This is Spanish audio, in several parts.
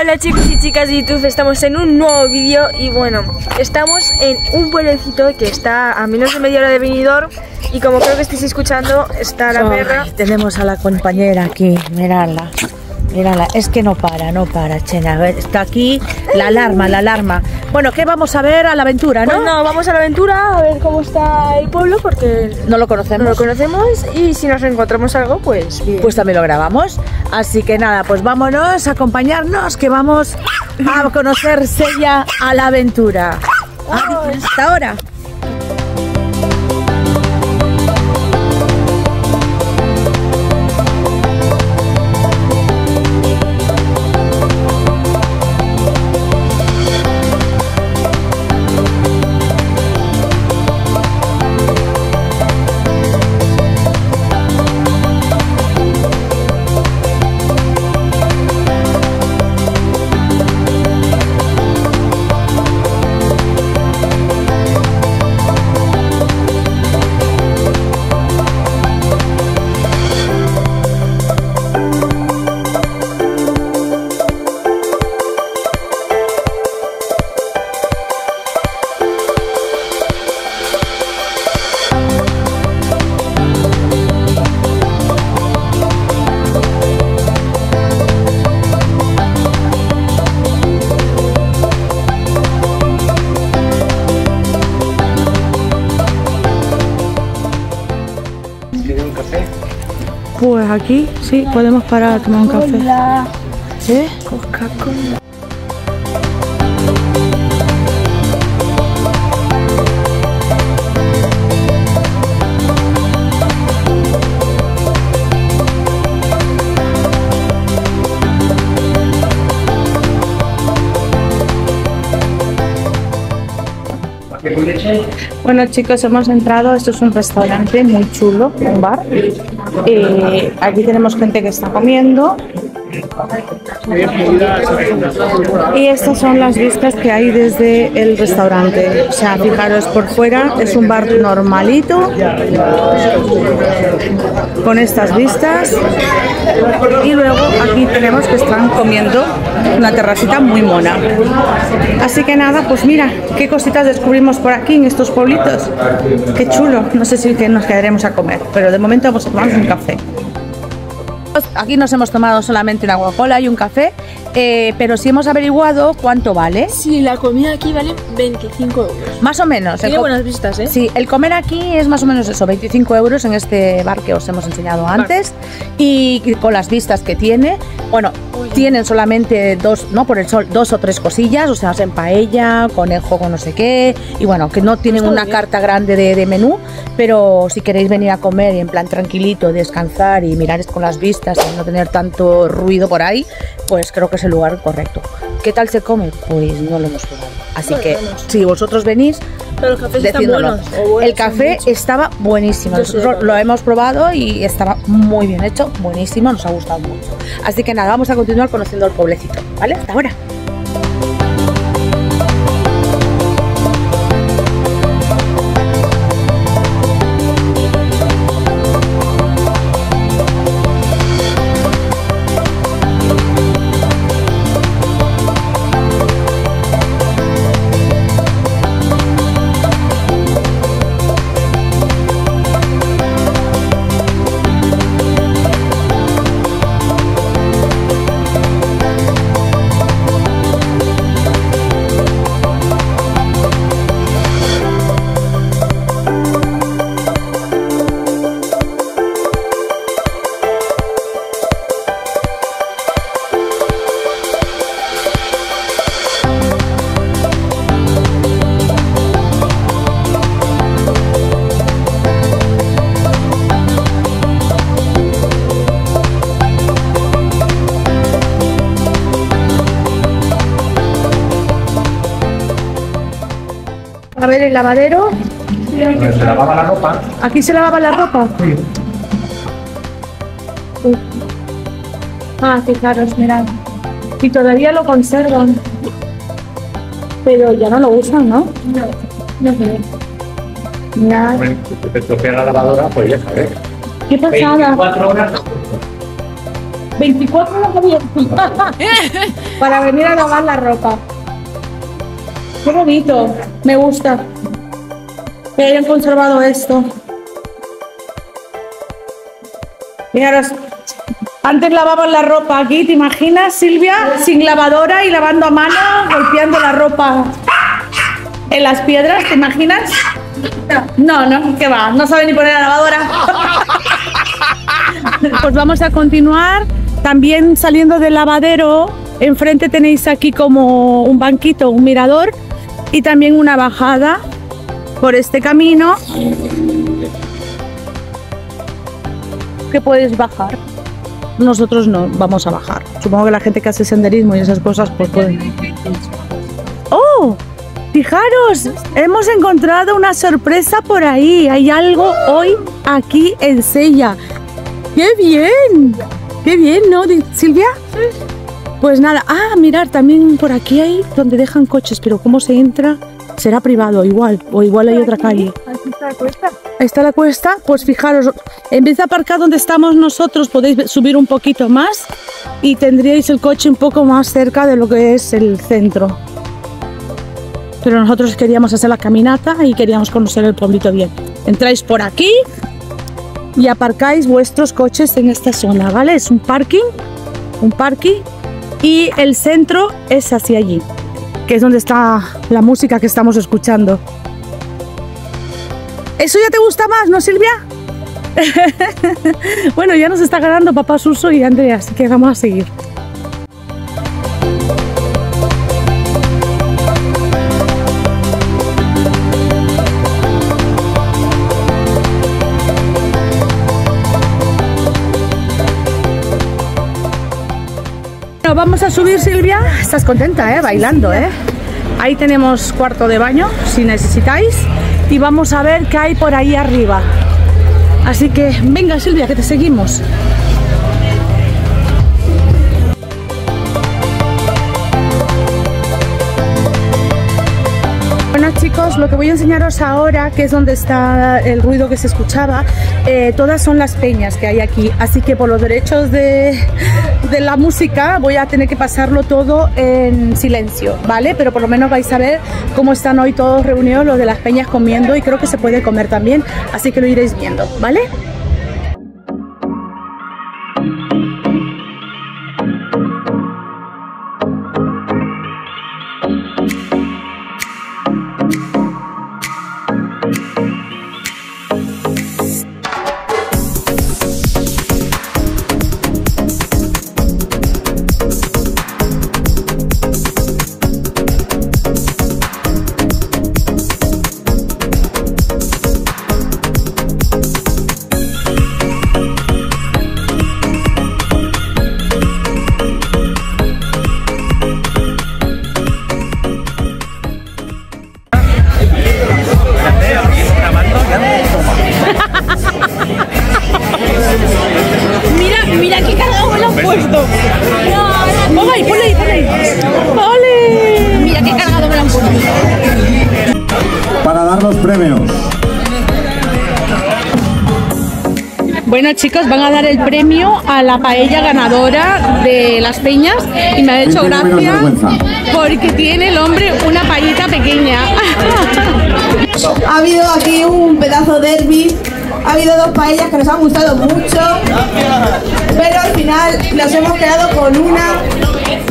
Hola chicos y chicas de YouTube, estamos en un nuevo vídeo y bueno, estamos en un pueblecito que está a menos de media hora de venidor y como creo que estáis escuchando, está la perra. Ay, tenemos a la compañera aquí, miradla. Mírala, es que no para, no para, Chena. A ver, está aquí la alarma, la alarma. Bueno, ¿qué vamos a ver a la aventura, no? Pues no, vamos a la aventura a ver cómo está el pueblo porque No lo conocemos. no lo conocemos y si nos encontramos algo, pues bien. Pues también lo grabamos. Así que nada, pues vámonos a acompañarnos, que vamos a conocer Sella a la aventura. Hasta ahora. Aquí sí, podemos parar a tomar un café. ¿Eh? Coca-Cola. Bueno chicos, hemos entrado, esto es un restaurante muy chulo, un bar. Eh, aquí tenemos gente que está comiendo y estas son las vistas que hay desde el restaurante. O sea, fijaros por fuera, es un bar normalito con estas vistas y luego aquí tenemos que están comiendo una terracita muy mona. Así que nada, pues mira, qué cositas descubrimos por aquí en estos pueblitos. Qué chulo. No sé si nos quedaremos a comer, pero de momento vamos a tomar un café. Aquí nos hemos tomado solamente una Coca-Cola y un café, eh, pero sí hemos averiguado cuánto vale. Sí, la comida aquí vale 25 euros. Más o menos. Tiene buenas vistas, ¿eh? Sí, el comer aquí es más o menos eso, 25 euros en este bar que os hemos enseñado antes y y con las vistas que tiene. Bueno, tienen solamente dos, no por el sol, dos o tres cosillas, o sea, hacen paella, conejo con no sé qué, y bueno, que no tienen Está una bien. carta grande de, de menú, pero si queréis venir a comer y en plan tranquilito, descansar y mirar con las vistas y no tener tanto ruido por ahí, pues creo que es el lugar correcto. ¿Qué tal se come? Pues no lo hemos probado. Así Bueno, que si vosotros venís, Pero los cafés están Decídolo. buenos. o buenos, el café estaba buenísimo. Sí lo lo hemos probado y estaba muy bien hecho, buenísimo, nos ha gustado mucho. Así que nada, vamos a continuar conociendo el pueblecito, ¿vale? Hasta ahora. El lavadero. Donde se lavaba la ropa. Aquí se lavaba la ropa. Uy. Ah, fijaros, mirad. Y todavía lo conservan. Pero ya no lo usan, ¿no? No, no. Mirad, Bueno, si te estropea la lavadora, pues ya sabes. qué pasada. 24 horas. 24 horas abierto. Para venir a lavar la ropa. Qué bonito. Me gusta. Que hayan conservado esto. Antes lavaban la ropa aquí, ¿te imaginas, Silvia? Sin lavadora y lavando a mano, golpeando la ropa en las piedras, ¿te imaginas? No, no, ¿qué va? No sabe ni poner la lavadora. Pues vamos a continuar. También saliendo del lavadero, enfrente tenéis aquí como un banquito, un mirador y también una bajada por este camino que puedes bajar. Nosotros no vamos a bajar. Supongo que la gente que hace senderismo y esas cosas pues pueden. ¡Oh! Fijaros, hemos encontrado una sorpresa por ahí. Hay algo hoy aquí en Sella. ¡Qué bien! ¡Qué bien, ¿no, Silvia? Pues nada, ah, mirar, también por aquí hay donde dejan coches, pero ¿cómo se entra? Será privado, igual, o igual hay otra calle. Ahí está la cuesta, pues fijaros, en vez de aparcar donde estamos nosotros, podéis subir un poquito más y tendríais el coche un poco más cerca de lo que es el centro. Pero nosotros queríamos hacer la caminata y queríamos conocer el pueblito bien. Entráis por aquí y aparcáis vuestros coches en esta zona, ¿vale? Es un parking, un parking y el centro es hacia allí, que es donde está la música que estamos escuchando. ¿Eso ya te gusta más, no, Silvia? bueno, ya nos está ganando papá Suso y Andrea, así que vamos a seguir. Vamos a subir, Silvia. Estás contenta, ¿eh? Bailando, ¿eh? Ahí tenemos cuarto de baño, si necesitáis. Y vamos a ver qué hay por ahí arriba. Así que, venga, Silvia, que te seguimos. Bueno chicos, lo que voy a enseñaros ahora, que es donde está el ruido que se escuchaba, eh, todas son las peñas que hay aquí, así que por los derechos de, de la música voy a tener que pasarlo todo en silencio, ¿vale? Pero por lo menos vais a ver cómo están hoy todos reunidos los de las peñas comiendo y creo que se puede comer también, así que lo iréis viendo, ¿vale? Bueno chicos, van a dar el premio a la paella ganadora de las peñas y me ha hecho gracia porque tiene el hombre una paellita pequeña. Ha habido aquí un pedazo derby. Ha habido dos paellas que nos han gustado mucho. Pero al final nos hemos quedado con una.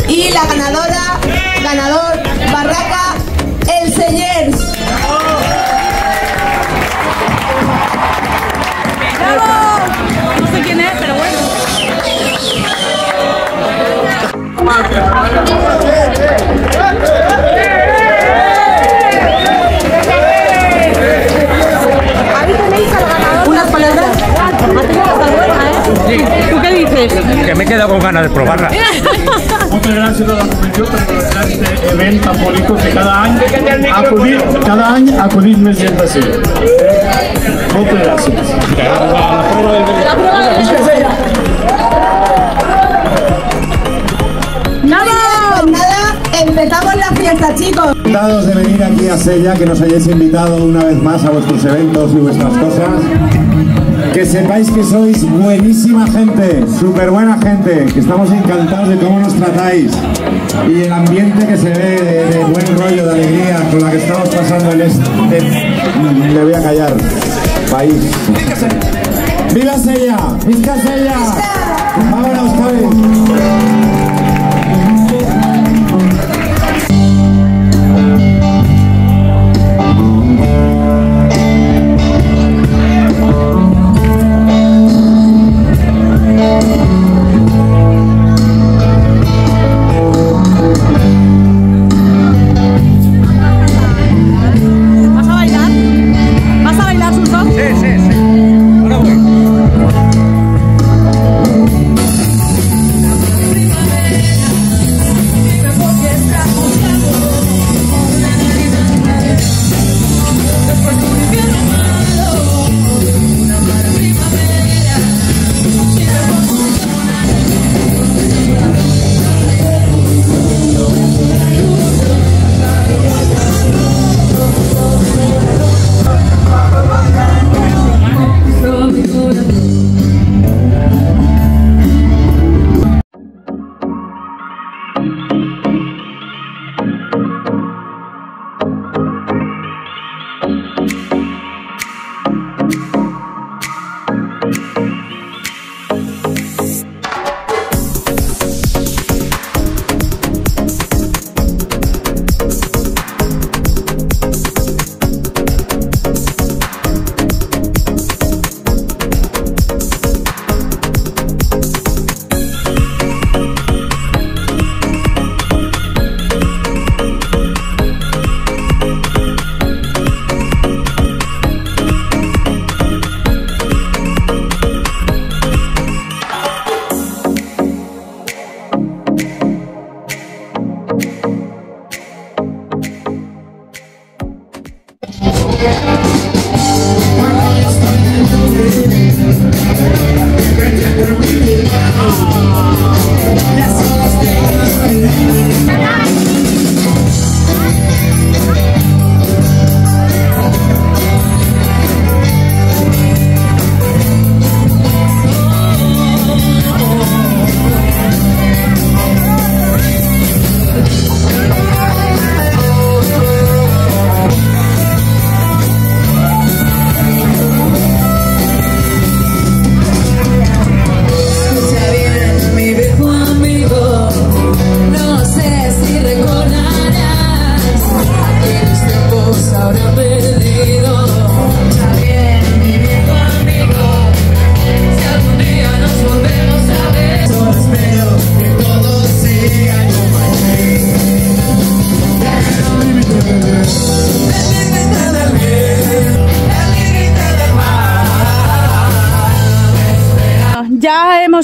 Y la ganadora, ganador, Moltes gràcies a la comissió per aquest event tan bonic que cada any ha acudit, cada any ha acudit més gent de ser. Fiesta, chicos. Encantados de venir aquí Gracias, ella, que nos hayáis invitado una vez más a vuestros eventos y vuestras cosas. Que sepáis que sois buenísima gente, súper buena gente, que estamos encantados de cómo nos tratáis y el ambiente que se ve de, de buen rollo, de alegría con la que estamos pasando en este, me voy a callar, país. ¡Viva Sella! ¡Viva Sella! ¡Vámonos, Javi!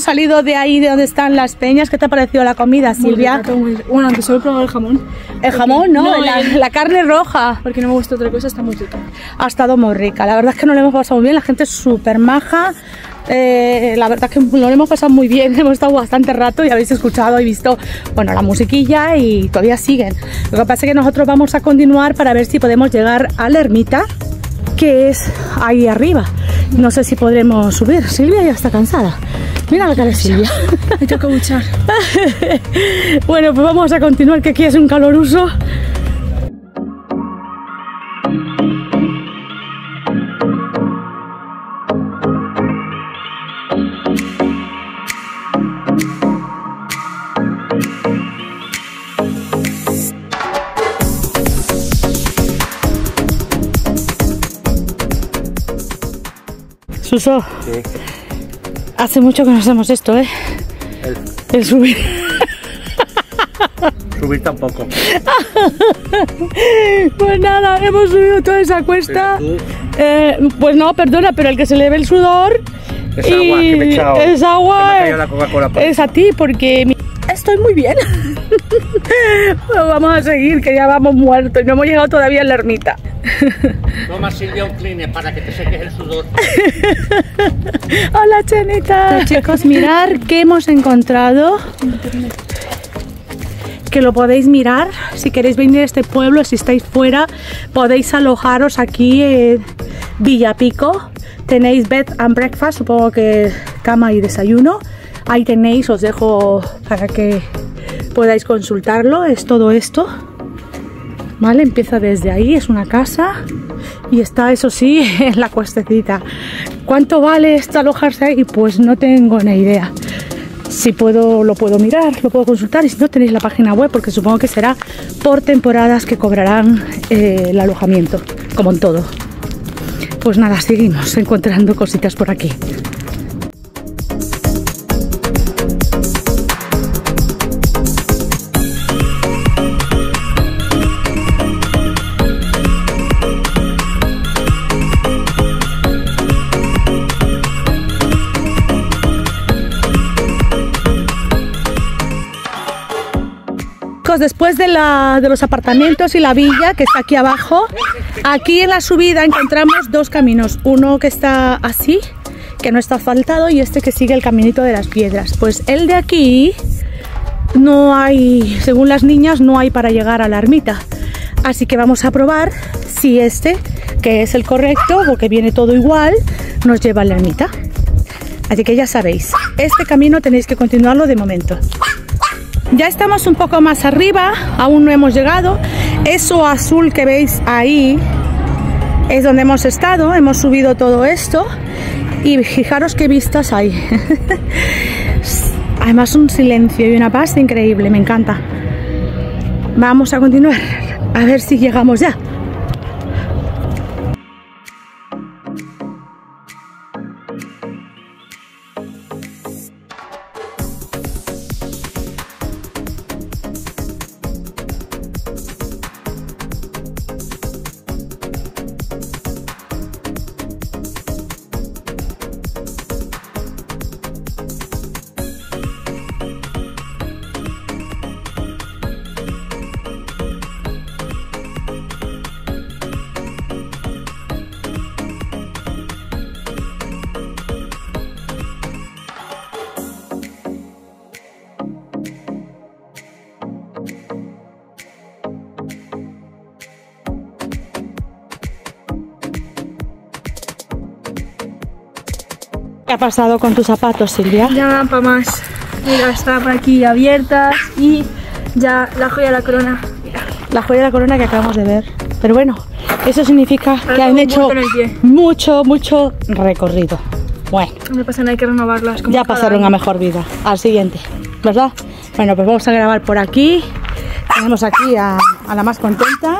Salido de ahí de donde están las peñas. ¿Qué te ha parecido la comida, Silvia? Bueno, aunque solo he probado el jamón. El jamón, ¿no? No, la, el- la carne roja. Porque no me gusta otra cosa, está muy rica. Ha estado muy rica. La verdad es que nos lo hemos pasado muy bien. La gente es súper maja. Eh, la verdad es que lo hemos pasado muy bien. Hemos estado bastante rato y habéis escuchado y visto, bueno, la musiquilla y todavía siguen. Lo que pasa es que nosotros vamos a continuar para ver si podemos llegar a la ermita, que es ahí arriba. No sé si podremos subir. Silvia ya está cansada. Mira la cara de Silvia. Me toca buchar. bueno, pues vamos a continuar, que aquí es un caloruso. Suso, hace mucho que no hacemos esto, ¿eh? El subir. Subir tampoco. Pues nada, hemos subido toda esa cuesta. Eh, pues no, perdona, pero el que se le ve el sudor. Es agua que me he echado. Es agua. Que me ha caído la Coca-Cola por es a ti, porque mi- estoy muy bien. Bueno, vamos a seguir, que ya vamos muertos y no hemos llegado todavía a la ermita. Toma Silvia un cleaner para que te seques el sudor. Hola, Chenita. chicos, mirar qué hemos encontrado. que lo podéis mirar. Si queréis venir a este pueblo, si estáis fuera, podéis alojaros aquí en Villapico. Tenéis bed and breakfast, supongo que cama y desayuno. Ahí tenéis, os dejo para que podáis consultarlo. Es todo esto. ¿Vale? Empieza desde ahí, es una casa y está, eso sí, en la cuestecita. ¿Cuánto vale esto alojarse ahí? Pues no tengo ni idea. Si puedo, lo puedo mirar, lo puedo consultar y si no tenéis la página web, porque supongo que será por temporadas que cobrarán eh, el alojamiento, como en todo. Pues nada, seguimos encontrando cositas por aquí. Después de los apartamentos y la villa que está aquí abajo, aquí en la subida encontramos dos caminos. Uno que está así, que no está asfaltado, y este que sigue el caminito de las piedras. Pues el de aquí no hay, según las niñas, no hay para llegar a la ermita. Así que vamos a probar si este, que es el correcto, o que viene todo igual, nos lleva a la ermita. Así que ya sabéis, este camino tenéis que continuarlo de momento. Ya estamos un poco más arriba, aún no hemos llegado. Eso azul que veis ahí es donde hemos estado, hemos subido todo esto y fijaros qué vistas hay. Además un silencio y una paz increíble, me encanta. Vamos a continuar, a ver si llegamos ya. Ha pasado con tus zapatos, Silvia? Ya dan para más. Mira, está por aquí abiertas y ya la joya de la corona. La joya de la corona que acabamos de ver. Pero bueno, eso significa que han hecho mucho, mucho recorrido. Bueno, No me pasa nada, hay que renovarlas. como ya pasaron a año. mejor vida. Al siguiente, ¿verdad? Bueno, pues vamos a grabar por aquí. Tenemos aquí a, a la más contenta.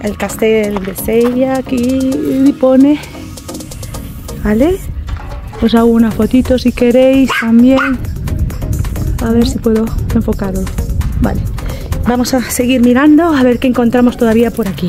El castel de Sella aquí pone. ¿Vale? Os hago una fotito si queréis también. A ver si puedo enfocarlo. Vale. Vamos a seguir mirando a ver qué encontramos todavía por aquí.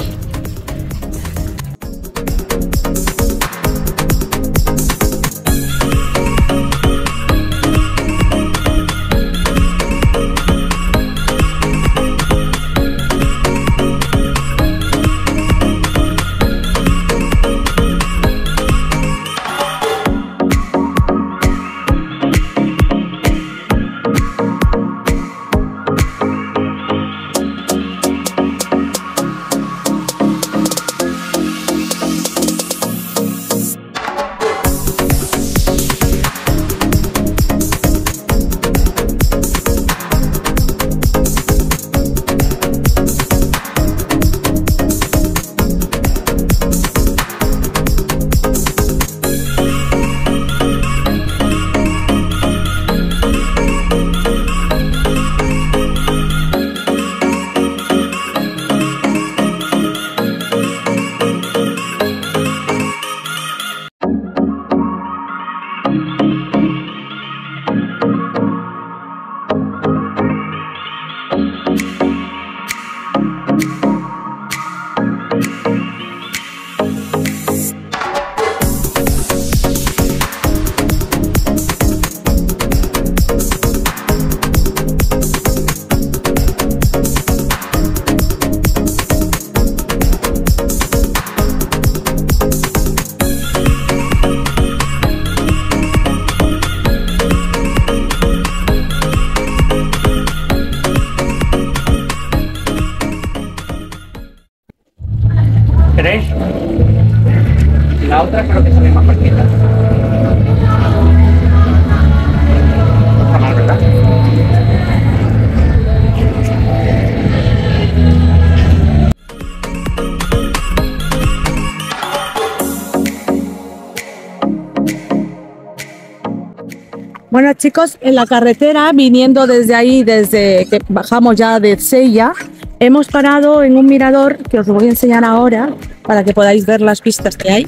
Chicos, en la carretera, viniendo desde ahí, desde que bajamos ya de Sella, hemos parado en un mirador que os voy a enseñar ahora para que podáis ver las pistas que hay.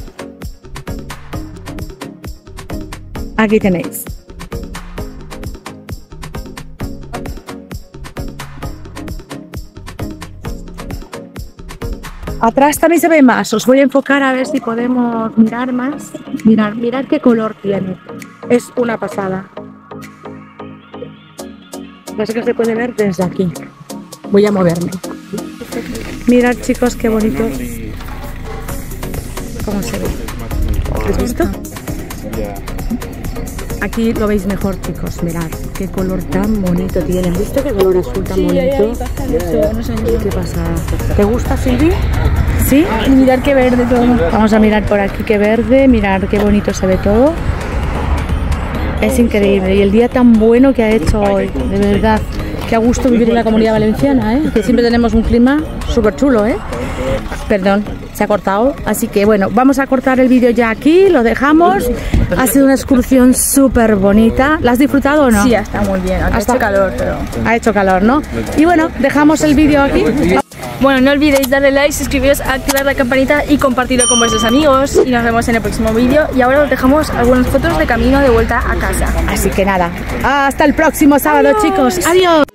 Aquí tenéis. Atrás también se ve más. Os voy a enfocar a ver si podemos mirar más. Mirar, mirar qué color tiene. Es una pasada. Que se puede ver desde aquí. Voy a moverme. Mirad chicos qué bonito. ¿Cómo se ve? ¿Habéis visto? Aquí lo veis mejor chicos, mirad qué color tan bonito tiene. ¿Has visto qué color azul tan bonito? ¿Qué pasa? ¿Te gusta Silvi? ¿Sí? Y mirar qué verde todo. Vamos a mirar por aquí qué verde, mirar qué bonito se ve todo. Es increíble. Y el día tan bueno que ha hecho hoy, de verdad. Qué a gusto vivir en la comunidad valenciana, ¿eh? Siempre tenemos un clima súper chulo, ¿eh? Perdón, se ha cortado. Así que bueno, vamos a cortar el vídeo ya aquí, lo dejamos. Ha sido una excursión súper bonita. ¿La has disfrutado o no? Sí, está muy bien. Hace Hasta- calor, pero. Ha hecho calor, ¿no? Y bueno, dejamos el vídeo aquí. Bueno, no olvidéis darle like, suscribiros, activar la campanita y compartirlo con vuestros amigos. Y nos vemos en el próximo vídeo. Y ahora os dejamos algunas fotos de camino de vuelta a casa. Así que nada, hasta el próximo sábado, chicos. Adiós.